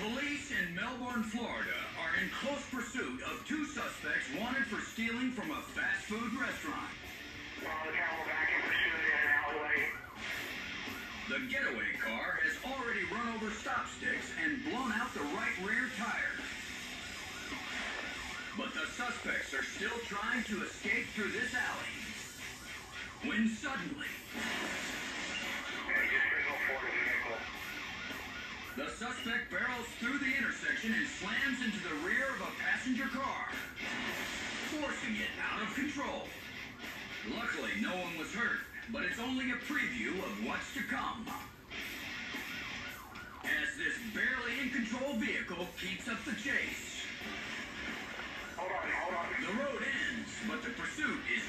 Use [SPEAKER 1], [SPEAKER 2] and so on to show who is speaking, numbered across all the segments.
[SPEAKER 1] Police in Melbourne, Florida are in close pursuit of two suspects wanted for stealing from a fast food restaurant.
[SPEAKER 2] While the camel back in pursuit in an alleyway.
[SPEAKER 1] The getaway car has already run over stop sticks and blown out the right rear tire. But the suspects are still trying to escape through this alley. When suddenly, Hey,
[SPEAKER 2] just signal for the vehicle.
[SPEAKER 1] the suspect barrels through the intersection and slams into the rear of a passenger car, forcing it out of control. Luckily, no one was hurt, but it's only a preview of what's to come. As this barely in control vehicle keeps up the chase.
[SPEAKER 2] Hold on, hold on.
[SPEAKER 1] The road ends, but the pursuit is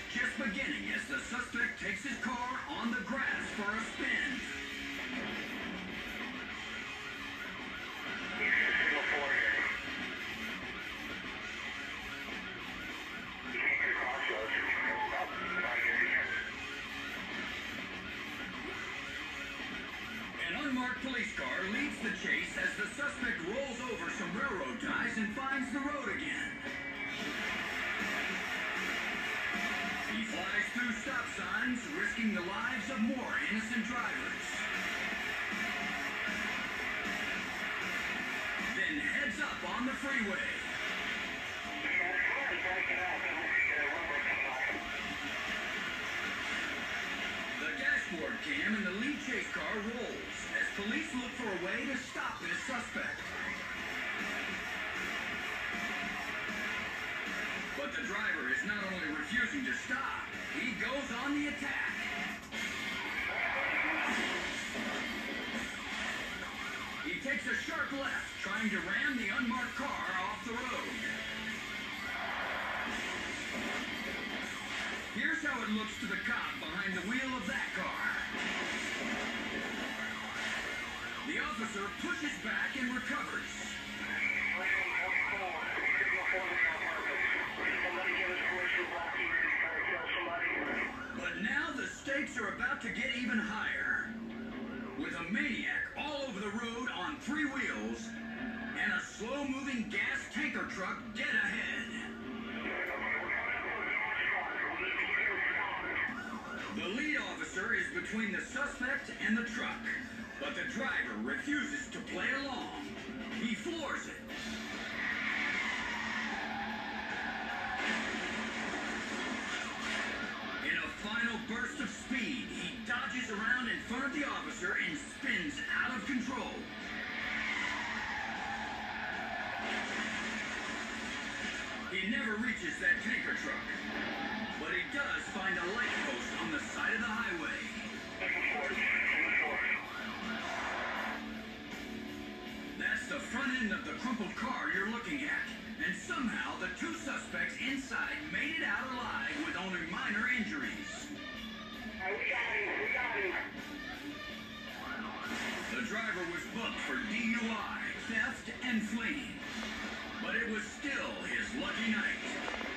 [SPEAKER 1] car leads the chase as the suspect rolls over some railroad ties and finds the road again. He flies through stop signs, risking the lives of more innocent drivers. Then heads up on the freeway. The dashboard cam in the lead chase car rolls police look for a way to stop this suspect. But the driver is not only refusing to stop, he goes on the attack. He takes a sharp left, trying to ram the unmarked car off the road. Here's how it looks to the cop behind the wheel of that car. The officer pushes back and recovers. But now the stakes are about to get even higher. With a maniac all over the road on three wheels and a slow moving gas tanker truck dead ahead. The lead officer is between the suspect and the truck, but the driver refuses to play along. He floors it. In a final burst of speed, he dodges around in front of the officer and spins out of control. He never reaches that tanker truck, but he does find a light post on the side of the highway. front end of the crumpled car you're looking at. And somehow the two suspects inside made it out alive with only minor injuries.
[SPEAKER 2] Uh, we got him. We got him.
[SPEAKER 1] The driver was booked for DUI, theft, and fleeing. But it was still his lucky night.